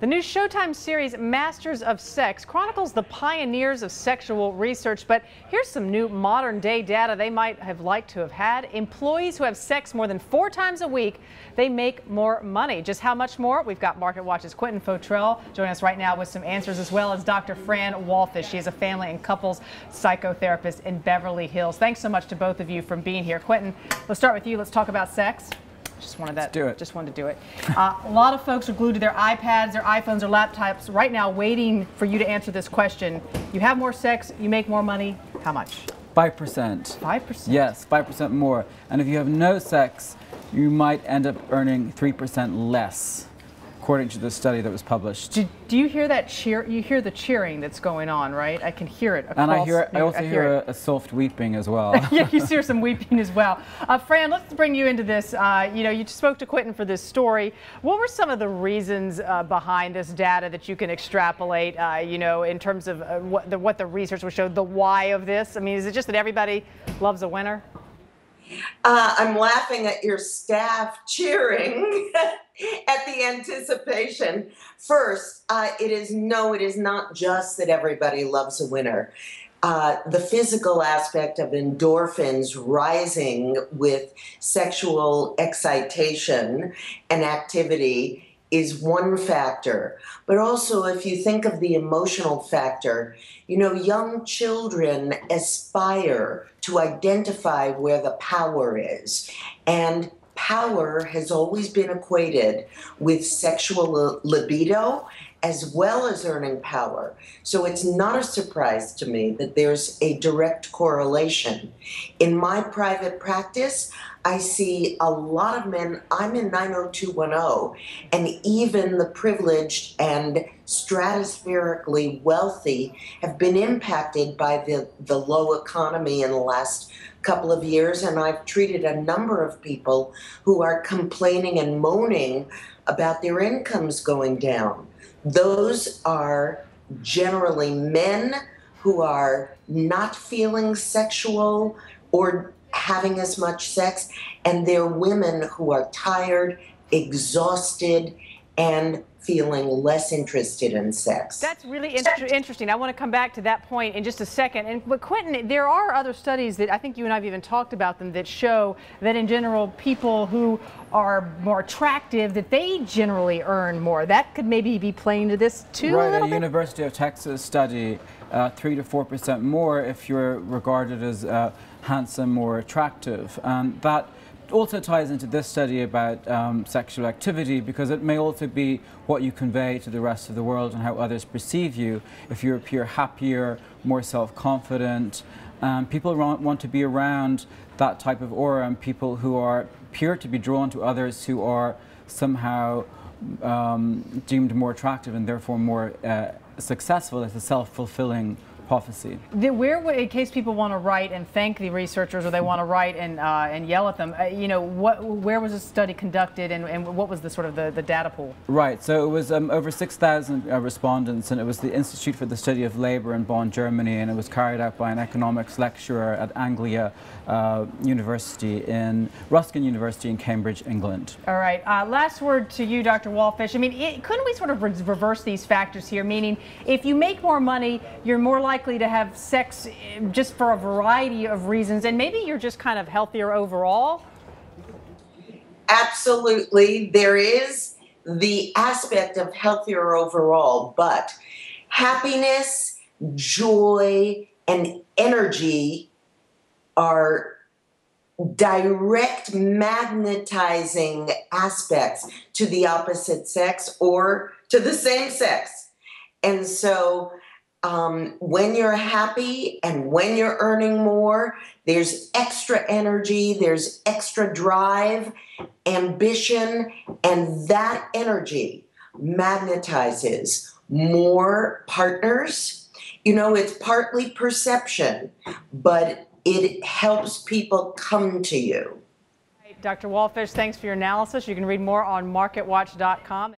The new Showtime series Masters of Sex chronicles the pioneers of sexual research, but here's some new modern day data they might have liked to have had. Employees who have sex more than four times a week, they make more money. Just how much more? We've got Market Watch's Quentin Fottrell joining us right now with some answers, as well as Dr. Fran Walfish. She is a family and couples psychotherapist in Beverly Hills. Thanks so much to both of you for being here. Quentin, let's start with you. Let's talk about sex. Just wanted that. Let's do it. Just wanted to do it. Uh, a lot of folks are glued to their iPads, their iPhones, or laptops right now, waiting for you to answer this question. You have more sex, you make more money. How much? Five percent. Five percent. Yes, five percent more. And if you have no sex, you might end up earning three percent less according to the study that was published. Do, do, you hear that cheer? You hear the cheering that's going on, right? I can hear it. Across, and I hear. I also I hear, hear a, a, soft weeping as well. yeah, you hear some weeping as well. Uh, Fran, let's bring you into this. Uh, you know, you spoke to Quentin for this story. What were some of the reasons uh, behind this data that you can extrapolate? Uh, you know, in terms of uh, what the, what the research would show, the why of this. I mean, is it just that everybody loves a winner? Uh, I'm laughing at your staff cheering at the anticipation. First, uh, it is no, it is not just that everybody loves a winner. Uh, the physical aspect of endorphins rising with sexual excitation and activity is one factor. But also, if you think of the emotional factor, you know, young children aspire to identify where the power is. And power has always been equated with sexual libido as well as earning power. So it's not a surprise to me that there's a direct correlation. In my private practice, I see a lot of men, I'm in 90210, and even the privileged and stratospherically wealthy have been impacted by the, the low economy in the last couple of years. And I've treated a number of people who are complaining and moaning about their incomes going down. Those are generally men who are not feeling sexual or having as much sex, and they're women who are tired, exhausted, and feeling less interested in sex. That's really inter interesting. I want to come back to that point in just a second. And but Quentin, there are other studies that I think you and I've even talked about them that show that in general people who are more attractive that they generally earn more. That could maybe be playing to this too. Right, a, a University of Texas study, uh, three to four percent more if you're regarded as uh, handsome or attractive. Um, that also ties into this study about um, sexual activity because it may also be what you convey to the rest of the world and how others perceive you. If you appear happier, more self-confident, um, people want to be around that type of aura and people who are appear to be drawn to others who are somehow um, deemed more attractive and therefore more uh, successful as a self-fulfilling prophecy. The, where, in case people want to write and thank the researchers, or they want to write and uh, and yell at them, uh, you know, what, where was the study conducted, and, and what was the sort of the, the data pool? Right. So it was um, over 6,000 uh, respondents, and it was the Institute for the Study of Labor in Bonn, Germany, and it was carried out by an economics lecturer at Anglia uh, University in Ruskin University in Cambridge, England. All right. Uh, last word to you, Dr. Walfish. I mean, it, couldn't we sort of re reverse these factors here? Meaning, if you make more money, you're more likely likely to have sex eh, just for a variety of reasons, and maybe you're just kind of healthier overall? Absolutely. There is the aspect of healthier overall, but happiness, joy, and energy are direct magnetizing aspects to the opposite sex or to the same sex. And so um, when you're happy and when you're earning more, there's extra energy, there's extra drive, ambition, and that energy magnetizes more partners. You know, it's partly perception, but it helps people come to you. Dr. Walfish, thanks for your analysis. You can read more on marketwatch.com.